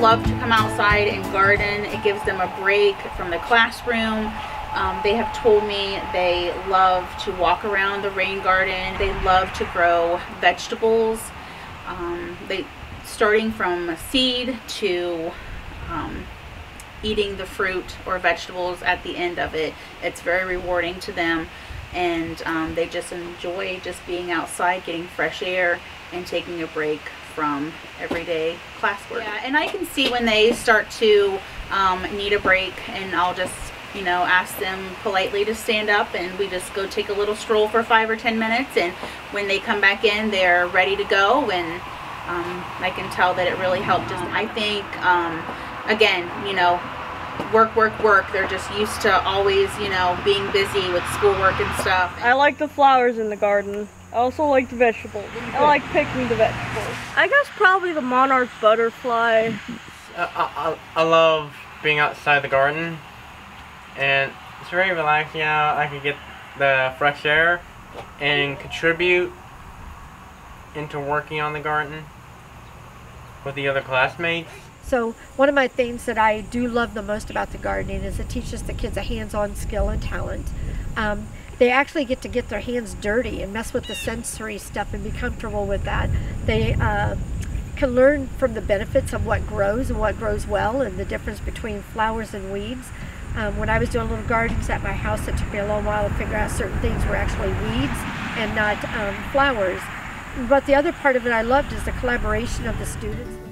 love to come outside and garden. It gives them a break from the classroom. Um, they have told me they love to walk around the rain garden. They love to grow vegetables. Um, they starting from seed to um, eating the fruit or vegetables at the end of it. It's very rewarding to them and um, they just enjoy just being outside, getting fresh air and taking a break from everyday classwork. Yeah, and I can see when they start to um, need a break and I'll just you know, ask them politely to stand up and we just go take a little stroll for five or ten minutes and when they come back in they're ready to go and um, I can tell that it really helped us. I think, um, again, you know, work, work, work. They're just used to always, you know, being busy with schoolwork and stuff. I like the flowers in the garden. I also like the vegetables. I like picking the vegetables. I guess probably the monarch butterfly. I, I, I love being outside the garden and it's very relaxing out. I can get the fresh air and contribute into working on the garden with the other classmates. So one of my things that I do love the most about the gardening is it teaches the kids a hands-on skill and talent. Um, they actually get to get their hands dirty and mess with the sensory stuff and be comfortable with that. They uh, can learn from the benefits of what grows and what grows well and the difference between flowers and weeds. Um, when I was doing little gardens at my house, it took me a long while to figure out certain things were actually weeds and not um, flowers. But the other part of it I loved is the collaboration of the students.